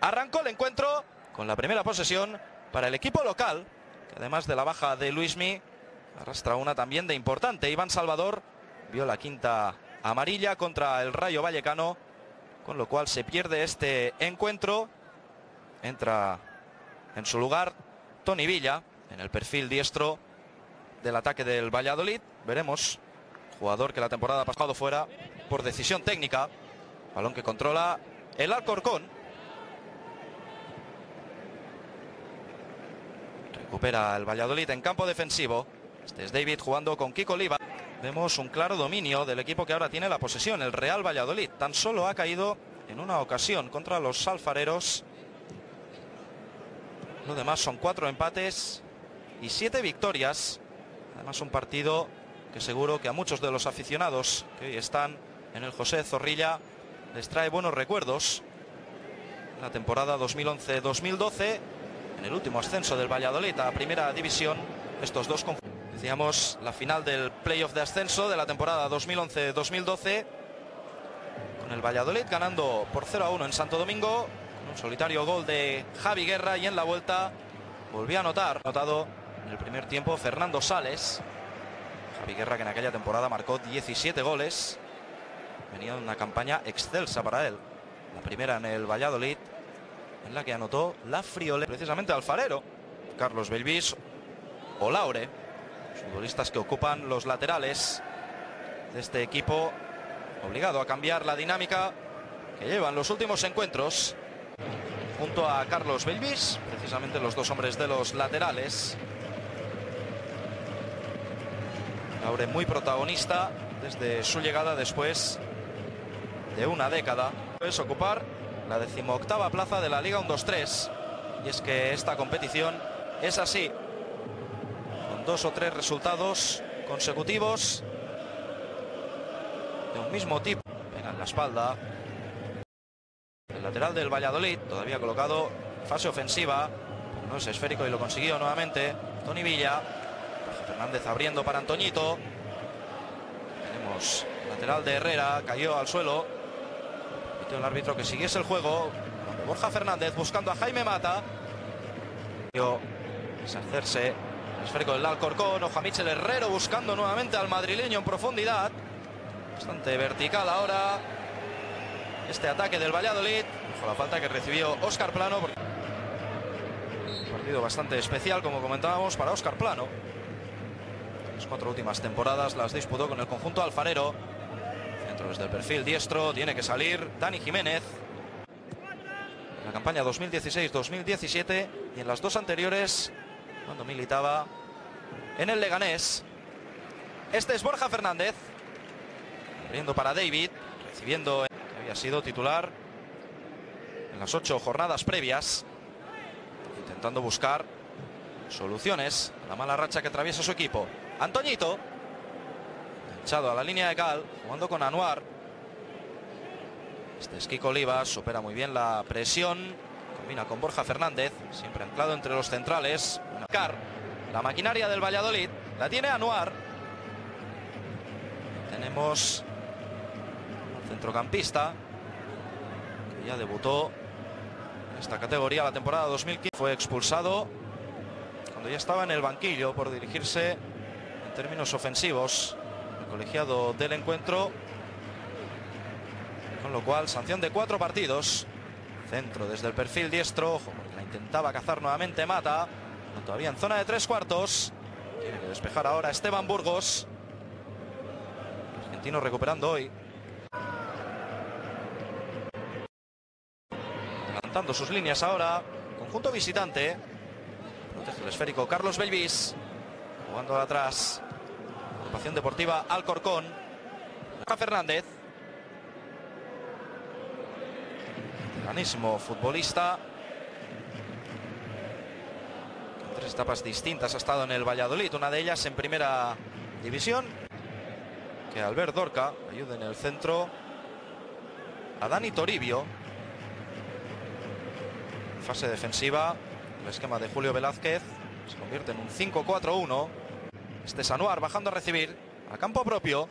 Arrancó el encuentro con la primera posesión para el equipo local, que además de la baja de Luismi, arrastra una también de importante. Iván Salvador vio la quinta amarilla contra el Rayo Vallecano, con lo cual se pierde este encuentro. Entra en su lugar Tony Villa en el perfil diestro del ataque del Valladolid. Veremos, jugador que la temporada ha pasado fuera por decisión técnica. Balón que controla el Alcorcón. Recupera el Valladolid en campo defensivo. Este es David jugando con Kiko Oliva. Vemos un claro dominio del equipo que ahora tiene la posesión, el Real Valladolid. Tan solo ha caído en una ocasión contra los alfareros. Lo demás son cuatro empates y siete victorias. Además un partido que seguro que a muchos de los aficionados que hoy están en el José Zorrilla les trae buenos recuerdos. La temporada 2011-2012, en el último ascenso del Valladolid a Primera División, estos dos Decíamos la final del playoff de ascenso de la temporada 2011-2012, con el Valladolid ganando por 0 a 1 en Santo Domingo, con un solitario gol de Javi Guerra y en la vuelta volvió a anotar, notado en el primer tiempo Fernando Sales. Javi Guerra que en aquella temporada marcó 17 goles. Venía una campaña excelsa para él. La primera en el Valladolid, en la que anotó la friolera, precisamente Alfarero, Carlos Belvis o Laure, futbolistas que ocupan los laterales de este equipo, obligado a cambiar la dinámica que llevan los últimos encuentros junto a Carlos Belvis, precisamente los dos hombres de los laterales. Laure muy protagonista desde su llegada después de una década. Es ocupar la decimoctava plaza de la Liga 1-2-3. Y es que esta competición es así. Con dos o tres resultados consecutivos de un mismo tipo. Pega en la espalda. El lateral del Valladolid, todavía colocado fase ofensiva. No es esférico y lo consiguió nuevamente. Tony Villa. Fernández abriendo para Antoñito. Tenemos lateral de Herrera, cayó al suelo. El árbitro que siguiese el juego. Borja Fernández buscando a Jaime Mata. Deshacerse. Esférico del Alcorcón. Ojo a Michel Herrero buscando nuevamente al madrileño en profundidad. Bastante vertical ahora. Este ataque del Valladolid. Ojo la falta que recibió Óscar Plano. Partido bastante especial, como comentábamos, para Óscar Plano. Las cuatro últimas temporadas las disputó con el conjunto alfarero. Desde el perfil diestro, tiene que salir Dani Jiménez. En la campaña 2016-2017 y en las dos anteriores, cuando militaba en el Leganés. Este es Borja Fernández. Abriendo para David, recibiendo que había sido titular en las ocho jornadas previas. Intentando buscar soluciones a la mala racha que atraviesa su equipo. Antoñito. Echado a la línea de cal, jugando con Anuar. Este es Kiko Olivas, supera muy bien la presión. Combina con Borja Fernández, siempre anclado entre los centrales. Car, la maquinaria del Valladolid, la tiene Anuar. Tenemos un centrocampista que ya debutó esta categoría la temporada 2015. Fue expulsado cuando ya estaba en el banquillo por dirigirse en términos ofensivos colegiado del encuentro. Con lo cual, sanción de cuatro partidos. Centro desde el perfil diestro. Ojo, porque la intentaba cazar nuevamente Mata. Todavía en zona de tres cuartos. Tiene que despejar ahora Esteban Burgos. Argentino recuperando hoy. Adelantando sus líneas ahora. Conjunto visitante. Protege el esférico Carlos Belvis. Jugando atrás. Agrupación Deportiva Alcorcón. Fernández. Granísimo futbolista. Tres etapas distintas ha estado en el Valladolid. Una de ellas en primera división. Que Albert Dorca ayude en el centro. A Dani Toribio. Fase defensiva. El esquema de Julio Velázquez. Se convierte en un 5-4-1. Este es Anuar bajando a recibir. A campo propio.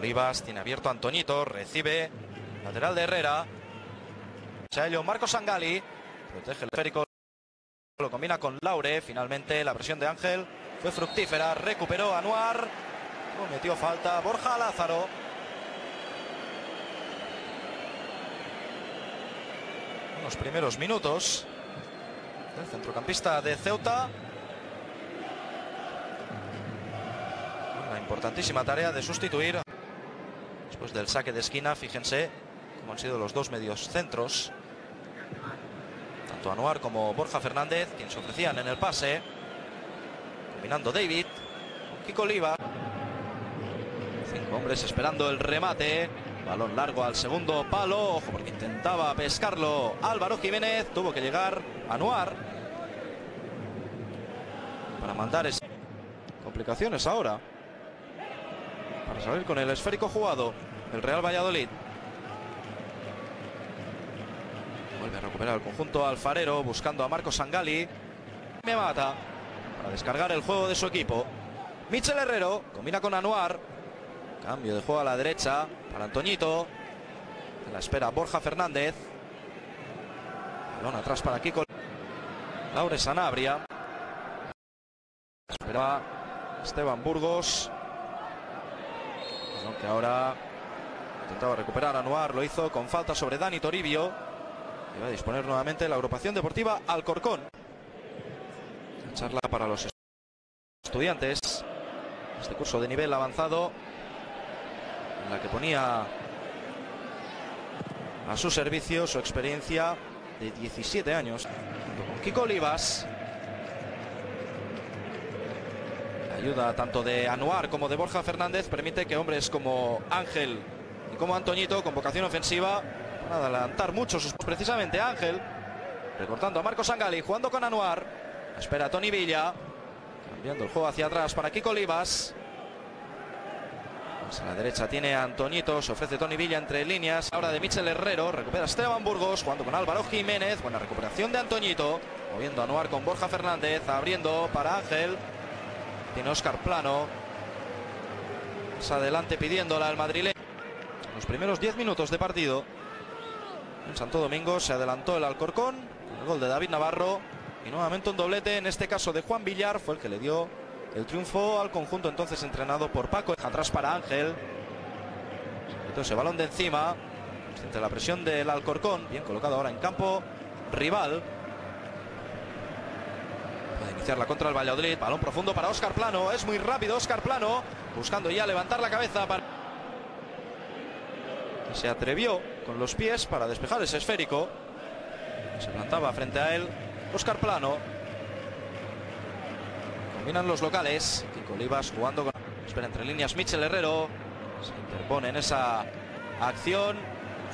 Olivas tiene abierto a Antoñito, recibe lateral de Herrera. A ello Marco Sangali, protege el esférico, lo combina con Laure. Finalmente la presión de Ángel fue fructífera, recuperó Anuar, cometió falta Borja Lázaro. Los primeros minutos del centrocampista de Ceuta. La importantísima tarea de sustituir después del saque de esquina. Fíjense cómo han sido los dos medios centros. Tanto Anuar como Borja Fernández, quienes ofrecían en el pase. Combinando David Kiko Oliva. Cinco hombres esperando el remate. Balón largo al segundo palo. Porque intentaba pescarlo Álvaro Jiménez. Tuvo que llegar Anuar. Para mandar ese... Complicaciones ahora. Para salir con el esférico jugado. El Real Valladolid. Vuelve a recuperar el conjunto alfarero buscando a Marco Sangali. Me mata para descargar el juego de su equipo. Michel Herrero combina con Anuar. Cambio de juego a la derecha para Antoñito. En la espera Borja Fernández. Balón atrás para Kiko. Laure Sanabria. Esperaba Esteban Burgos. Aunque ahora intentaba recuperar a Anuar. Lo hizo con falta sobre Dani Toribio. Y va a disponer nuevamente la agrupación deportiva Alcorcón. Charla para los estudiantes. Este curso de nivel avanzado. La que ponía a su servicio su experiencia de 17 años. Con Kiko Olivas. La ayuda tanto de Anuar como de Borja Fernández permite que hombres como Ángel y como Antoñito, con vocación ofensiva, van a adelantar mucho. sus- Precisamente Ángel, recortando a Marco Sangali, jugando con Anuar. Espera a Tony Villa. Cambiando el juego hacia atrás para Kiko Olivas. A la derecha tiene a Antoñito, se ofrece Tony Villa entre líneas. Ahora de Michel Herrero, recupera Esteban Burgos, jugando con Álvaro Jiménez. Buena recuperación de Antoñito. Moviendo a Anuar con Borja Fernández, abriendo para Ángel. Tiene Óscar Plano. Más adelante pidiéndola al madrileño. Los primeros 10 minutos de partido. En Santo Domingo se adelantó el Alcorcón. con El gol de David Navarro. Y nuevamente un doblete, en este caso de Juan Villar, fue el que le dio el triunfo al conjunto entonces entrenado por Paco. Atrás para Ángel. Ese balón de encima. Entre la presión del Alcorcón. Bien colocado ahora en campo. Rival. Puede iniciar la contra el Valladolid. Balón profundo para Óscar Plano. Es muy rápido Óscar Plano. Buscando ya levantar la cabeza para... Se atrevió con los pies para despejar ese esférico. Se plantaba frente a él Óscar Plano. Combinan los locales. Kiko Olivas jugando con... Espera entre líneas Michel Herrero. Se interpone en esa acción.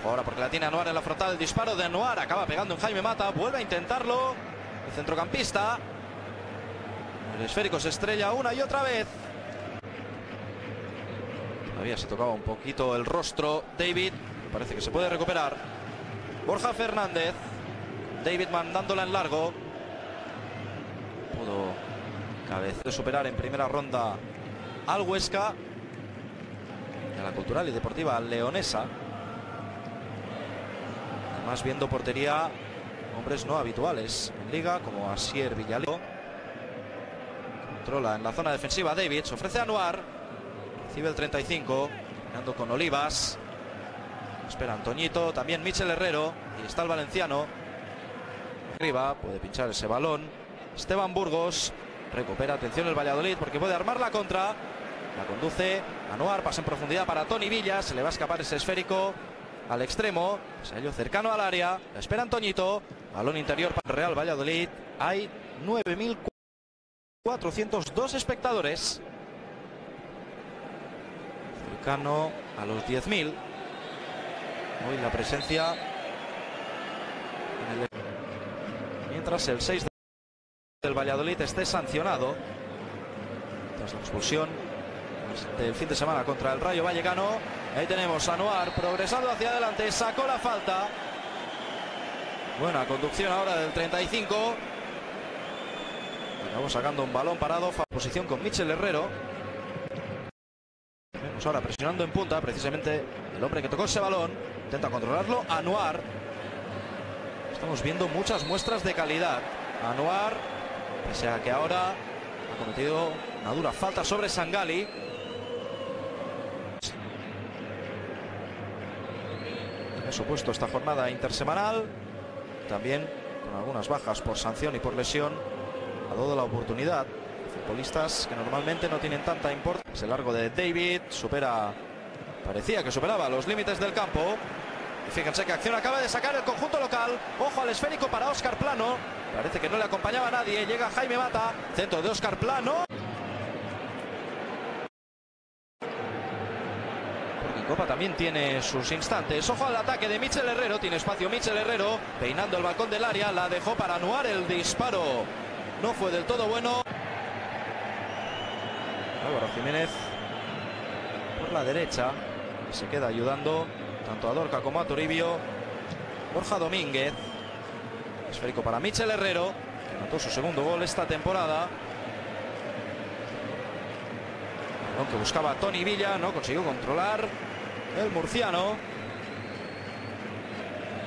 Ahora porque la tiene Anuar en la frontal. El disparo de Anuar acaba pegando en Jaime Mata. Vuelve a intentarlo. El centrocampista. El esférico se estrella una y otra vez. Todavía se tocaba un poquito el rostro David. Parece que se puede recuperar. Borja Fernández. David mandándola en largo. Pudo cabeza de superar en primera ronda al Huesca. Y a la cultural y deportiva leonesa. Además viendo portería hombres no habituales en liga como Asier Villaleo. Controla en la zona defensiva David. Se ofrece a Anuar. Recibe el 35. Ganando con Olivas. Espera Antoñito. También Michel Herrero. Y está el valenciano. Arriba. Puede pinchar ese balón. Esteban Burgos. Recupera atención el Valladolid porque puede armar la contra. La conduce Anuar. Pasa en profundidad para Tony Villa. Se le va a escapar ese esférico al extremo. Salió cercano al área. La espera Antoñito. Balón interior para Real Valladolid. Hay 9.402 espectadores. Cercano a los 10.000. Hoy la presencia. Mientras el 6 del Valladolid esté sancionado. Tras la expulsión del fin de semana contra el Rayo Vallecano. Ahí tenemos a Anuar progresando hacia adelante. Sacó la falta. Buena conducción ahora del 35. Acabó sacando un balón parado. Posición con Michel Herrero. Ahora presionando en punta, precisamente el hombre que tocó ese balón. Intenta controlarlo. Anuar. Estamos viendo muchas muestras de calidad. Anuar, pese a que ahora ha cometido una dura falta sobre Sangali. He supuesto esta jornada intersemanal. También con algunas bajas por sanción y por lesión. Ha dado la oportunidad. Futbolistas que normalmente no tienen tanta importancia. Ese largo de David supera. Parecía que superaba los límites del campo. Y fíjense que acción acaba de sacar el conjunto local. Ojo al esférico para Oscar Plano. Parece que no le acompañaba a nadie. Llega Jaime Mata. Centro de Oscar Plano. Porque Copa también tiene sus instantes. Ojo al ataque de Michel Herrero. Tiene espacio Michel Herrero. Peinando el balcón del área. La dejó para anuar el disparo. No fue del todo bueno. Álvaro Jiménez por la derecha. Se queda ayudando tanto a Dorca como a Toribio. Borja Domínguez. Esférico para Michel Herrero, que anotó su segundo gol esta temporada. Aunque buscaba Tony Villa, no consiguió controlar el murciano.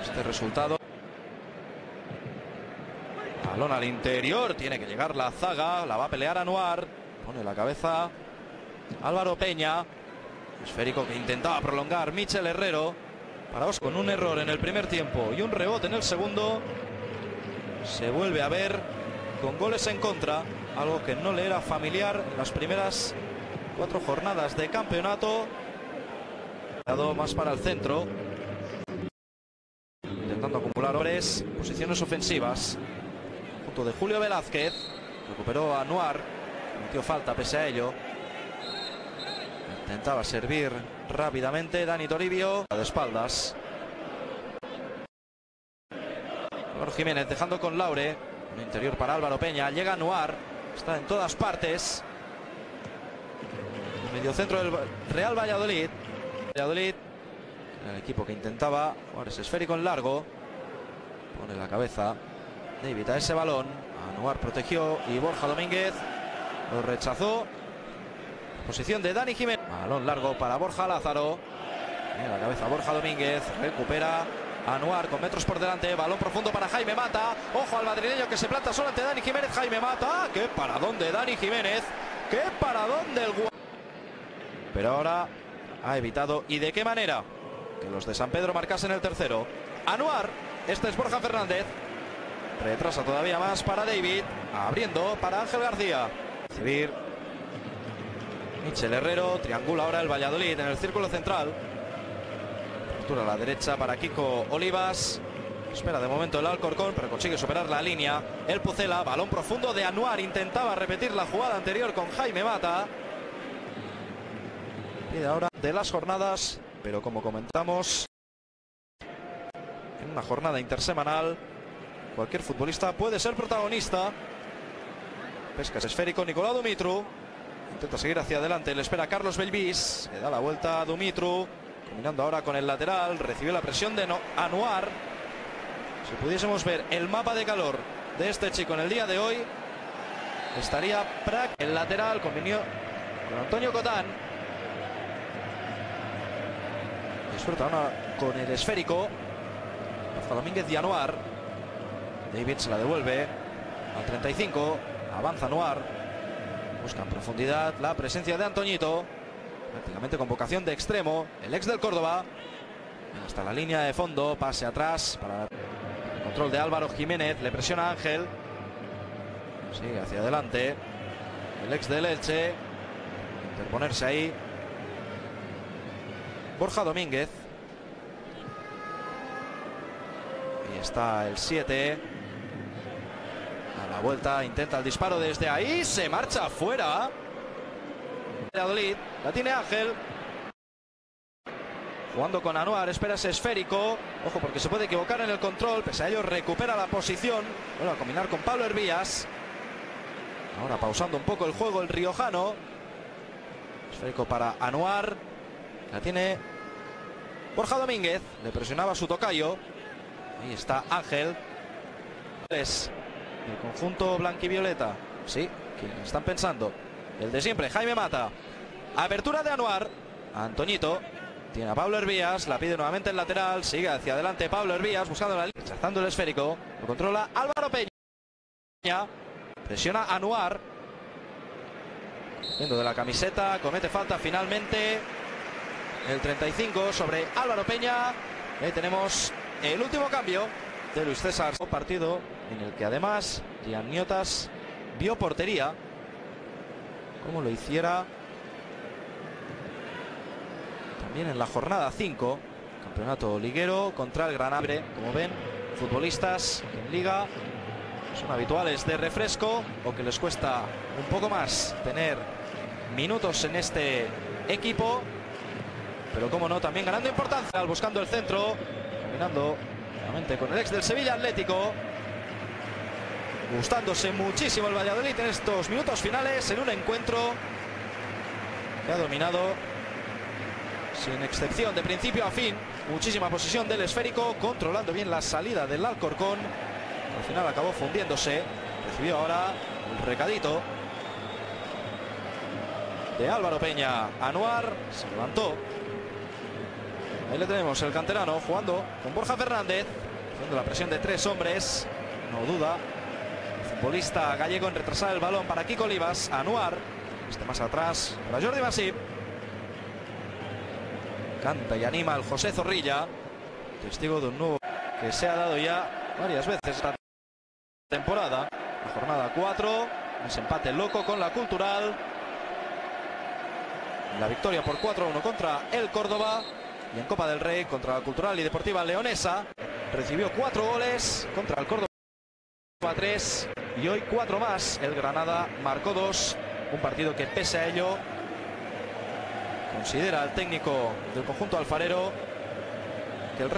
Este resultado. Balón al interior, tiene que llegar la zaga, la va a pelear Anuar. Pone la cabeza Álvaro Peña. Esférico que intentaba prolongar Michel Herrero. Para con un error en el primer tiempo y un rebote en el segundo. Se vuelve a ver con goles en contra. Algo que no le era familiar en las primeras cuatro jornadas de campeonato. Más para el centro. Intentando acumular hombres. Posiciones ofensivas. Junto de Julio Velázquez. Recuperó a Noir. Metió falta pese a ello. Intentaba servir rápidamente Dani Toribio. De espaldas. Jiménez dejando con Laure. Un interior para Álvaro Peña. Llega Noir. Está en todas partes. Medio centro del Real Valladolid. Valladolid. El equipo que intentaba jugar ese esférico en largo. Pone la cabeza. David a ese balón. Anuar protegió y Borja Domínguez lo rechazó. Posición de Dani Jiménez. Balón largo para Borja Lázaro. En la cabeza Borja Domínguez. Recupera Anuar con metros por delante. Balón profundo para Jaime Mata. Ojo al madrileño que se planta solo ante Dani Jiménez. Jaime Mata. ¡Qué paradón de Dani Jiménez! ¡Qué paradón del Pero ahora ha evitado. ¿Y de qué manera? Que los de San Pedro marcasen el tercero. Anuar. Este es Borja Fernández. Retrasa todavía más para David. Abriendo para Ángel García. Recibir Michel Herrero triangula ahora el Valladolid en el círculo central. A la derecha para Kiko Olivas. Espera de momento el Alcorcón, pero consigue superar la línea. El Pucela, balón profundo de Anuar. Intentaba repetir la jugada anterior con Jaime Mata. Pide ahora de las jornadas, pero como comentamos, en una jornada intersemanal, cualquier futbolista puede ser protagonista. Pescas esférico, Nicolás Dumitru. Intenta seguir hacia adelante. Le espera Carlos Belvis. Le da la vuelta a Dumitru. Combinando ahora con el lateral. Recibió la presión de Anuar. Si pudiésemos ver el mapa de calor de este chico en el día de hoy, estaría Prac, el lateral, combinó con Antonio Cotán. Disfruta ahora con el esférico. Rafa Domínguez y Anuar. David se la devuelve al 35. Avanza Anuar. Busca en profundidad la presencia de Antoñito. Prácticamente con vocación de extremo. El ex del Córdoba. Hasta la línea de fondo. Pase atrás para el control de Álvaro Jiménez. Le presiona Ángel. Sigue hacia adelante. El ex del Elche. Interponerse ahí. Borja Domínguez. Y está el 7 la vuelta, intenta el disparo desde ahí, se marcha afuera. Valladolid, la tiene Ángel. Jugando con Anuar, espera ese esférico. Ojo, porque se puede equivocar en el control. Pese a ello, recupera la posición. Vuelve a combinar con Pablo Hervías. Ahora pausando un poco el juego el riojano. Esférico para Anuar. La tiene Borja Domínguez. Le presionaba su tocayo. Ahí está Ángel. Es el conjunto blanquivioleta. Sí, están pensando. El de siempre, Jaime Mata. Apertura de Anuar. Antoñito. Tiene a Pablo Hervías, la pide nuevamente el lateral, sigue hacia adelante Pablo Hervías buscando la rechazando el esférico, lo controla Álvaro Peña, presiona Anuar, viendo de la camiseta, comete falta finalmente el 35 sobre Álvaro Peña, ahí tenemos el último cambio de Luis César, partido en el que además Gian Niotas vio portería, como lo hiciera también en la jornada 5, campeonato liguero contra el Granabre. Como ven, futbolistas en liga son habituales de refresco o que les cuesta un poco más tener minutos en este equipo. Pero como no, también ganando importancia, buscando el centro, caminando nuevamente con el ex del Sevilla Atlético. Gustándose muchísimo el Valladolid en estos minutos finales en un encuentro que ha dominado sin excepción de principio a fin. Muchísima posesión del esférico, controlando bien la salida del Alcorcón. Al final acabó fundiéndose. Recibió ahora el recadito de Álvaro Peña. Anuar se levantó. Ahí le tenemos el canterano jugando con Borja Fernández. Haciendo la presión de tres hombres. No duda. Futbolista gallego en retrasar el balón para Kiko Olivas. Anuar. Este más atrás para Jordi Masip. Canta y anima al José Zorrilla, testigo de un nuevo que se ha dado ya varias veces esta temporada. La jornada 4, ese empate loco con la Cultural. La victoria por 4-1 contra el Córdoba y en Copa del Rey contra la Cultural y Deportiva Leonesa. Recibió cuatro goles contra el Córdoba 3 y hoy cuatro más. El Granada marcó dos. Un partido que pese a ello considera al técnico del conjunto alfarero